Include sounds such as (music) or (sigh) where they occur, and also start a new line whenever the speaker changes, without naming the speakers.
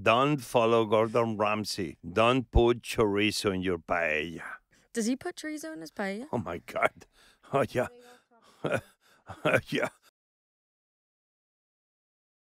Don't follow Gordon Ramsay. Don't put chorizo in your paella.
Does he put chorizo in his paella?
Oh my God. Oh yeah. (laughs) Oh, yeah.